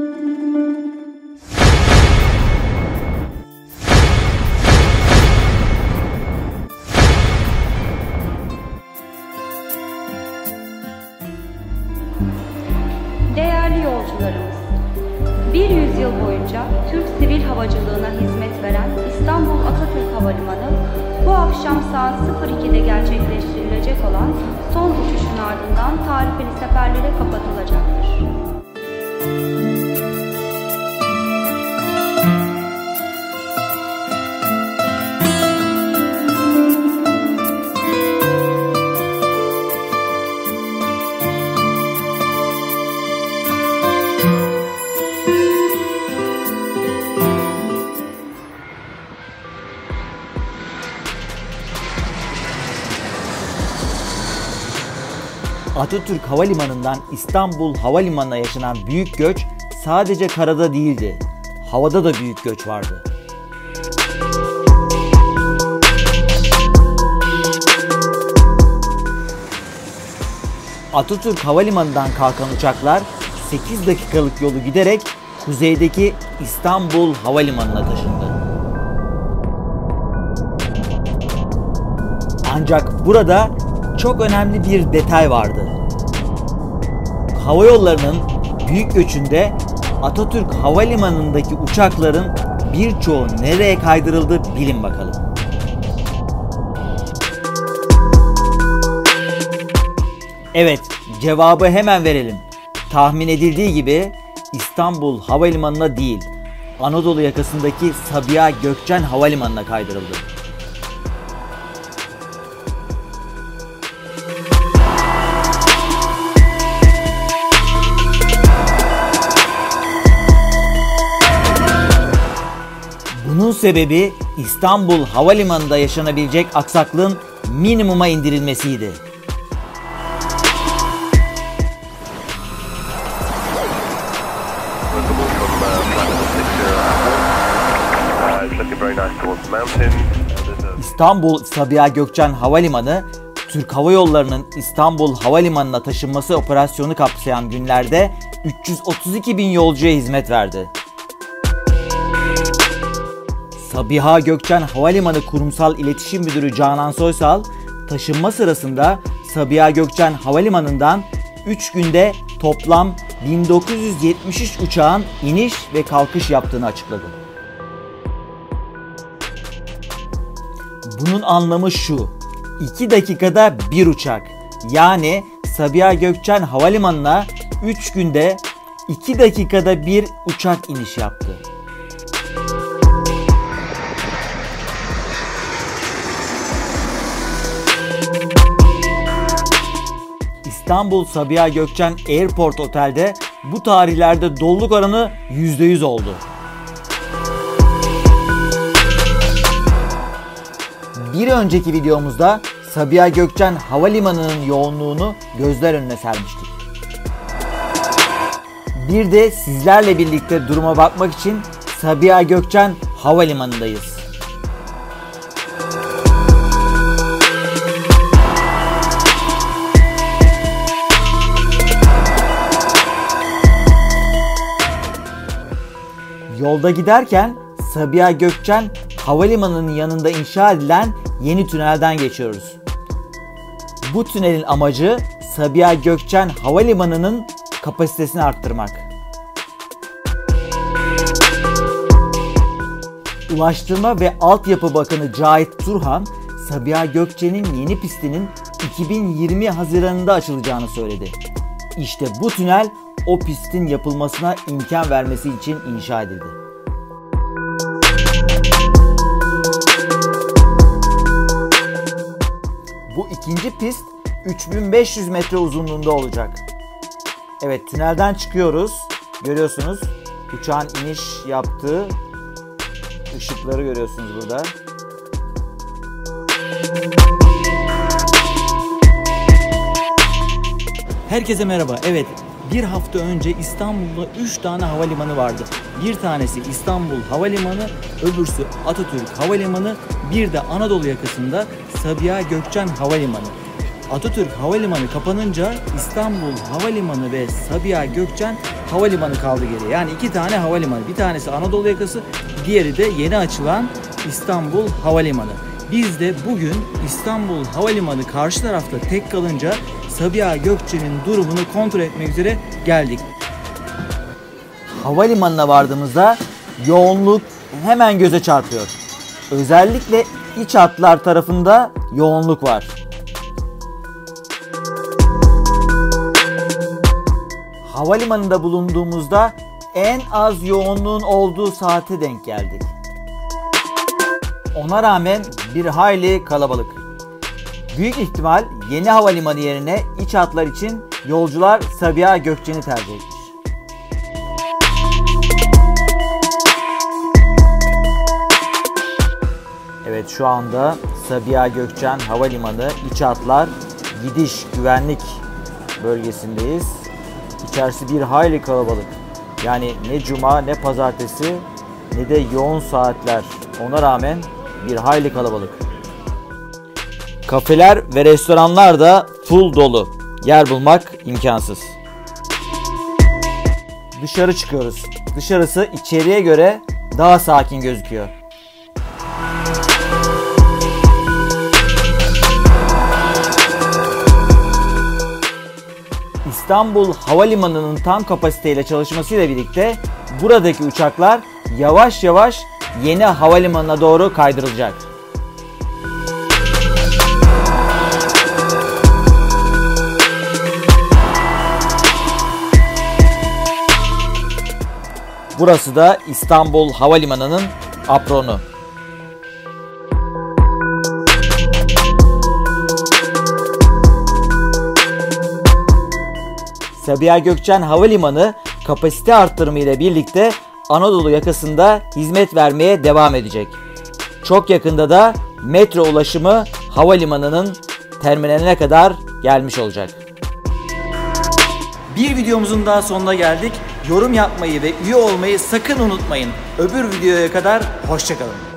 Değerli yolcularımız, bir yüzyıl boyunca Türk sivil havacılığına hizmet veren İstanbul Atatürk Havalimanı, bu akşam saat 02'de gerçekleştirilecek olan son uçuşun ardından tarifeli seferlere Atatürk Havalimanı'ndan İstanbul Havalimanı'na yaşanan büyük göç sadece karada değildi. Havada da büyük göç vardı. Atatürk Havalimanı'ndan kalkan uçaklar 8 dakikalık yolu giderek kuzeydeki İstanbul Havalimanı'na taşındı. Ancak burada çok önemli bir detay vardı. Hava yollarının büyük göçünde Atatürk Havalimanı'ndaki uçakların birçoğu nereye kaydırıldı bilin bakalım. Evet, cevabı hemen verelim. Tahmin edildiği gibi İstanbul Havalimanı'na değil, Anadolu yakasındaki Sabiha Gökçen Havalimanı'na kaydırıldı. Sebebi İstanbul Havalimanı'nda yaşanabilecek aksaklığın minimuma indirilmesiydi. Visible from flight level 60 it's looking very nice towards the mountain. There's a İstanbul Sabiha Gökçen Havalimanı, Türk Hava Yolları'nın İstanbul Havalimanı'na taşınması operasyonu kapsayan günlerde 332 bin yolcuya hizmet verdi. Sabiha Gökçen Havalimanı Kurumsal İletişim Müdürü Canan Soysal, taşınma sırasında Sabiha Gökçen Havalimanı'ndan 3 günde toplam 1973 uçağın iniş ve kalkış yaptığını açıkladı. Bunun anlamı şu. 2 dakikada bir uçak. Yani Sabiha Gökçen Havalimanı'na 3 günde 2 dakikada bir uçak iniş yaptı. İstanbul Sabiha Gökçen Airport Otel'de bu tarihlerde doluluk oranı %100 oldu. Bir önceki videomuzda Sabiha Gökçen Havalimanı'nın yoğunluğunu gözler önüne sermiştik. Bir de sizlerle birlikte duruma bakmak için Sabiha Gökçen Havalimanı'ndayız. Yolda giderken Sabiha Gökçen Havalimanı'nın yanında inşa edilen yeni tünelden geçiyoruz. Bu tünelin amacı Sabiha Gökçen Havalimanı'nın kapasitesini arttırmak. Ulaştırma ve Altyapı Bakanı Cahit Turhan, Sabiha Gökçen'in yeni pistinin 2020 Haziran'ında açılacağını söyledi. İşte bu tünel o pistin yapılmasına imkan vermesi için inşa edildi. Bu ikinci pist 3500 metre uzunluğunda olacak. Evet tünelden çıkıyoruz. Görüyorsunuz uçağın iniş yaptığı ışıkları görüyorsunuz burada. Herkese merhaba. Evet, bir hafta önce İstanbul'da 3 tane havalimanı vardı. Bir tanesi İstanbul Havalimanı, öbürsü Atatürk Havalimanı, bir de Anadolu yakasında Sabiha Gökçen Havalimanı. Atatürk Havalimanı kapanınca İstanbul Havalimanı ve Sabiha Gökçen Havalimanı kaldı geriye. Yani iki tane havalimanı. Bir tanesi Anadolu yakası, diğeri de yeni açılan İstanbul Havalimanı. Biz de bugün İstanbul Havalimanı karşı tarafta tek kalınca Sabiha Gökçen'in durumunu kontrol etmek üzere geldik. Havalimanına vardığımızda yoğunluk hemen göze çarpıyor. Özellikle iç hatlar tarafında yoğunluk var. Havalimanında bulunduğumuzda en az yoğunluğun olduğu saate denk geldik. Ona rağmen bir hayli kalabalık. Büyük ihtimal yeni havalimanı yerine iç hatlar için yolcular Sabiha Gökçen'i tercih etmiş. Evet şu anda Sabiha Gökçen Havalimanı iç hatlar gidiş güvenlik bölgesindeyiz. İçerisi bir hayli kalabalık. Yani ne cuma ne pazartesi ne de yoğun saatler. Ona rağmen bir hayli kalabalık. Kafeler ve restoranlar da full dolu. Yer bulmak imkansız. Dışarı çıkıyoruz. Dışarısı içeriye göre daha sakin gözüküyor. İstanbul Havalimanı'nın tam kapasiteyle çalışmasıyla birlikte buradaki uçaklar yavaş yavaş yeni havalimanına doğru kaydırılacak. Burası da İstanbul Havalimanı'nın apronu. Sabiha Gökçen Havalimanı kapasite arttırımı ile birlikte Anadolu yakasında hizmet vermeye devam edecek. Çok yakında da metro ulaşımı havalimanının terminaline kadar gelmiş olacak. Bir videomuzun daha sonuna geldik. Yorum yapmayı ve üye olmayı sakın unutmayın. Öbür videoya kadar hoşçakalın.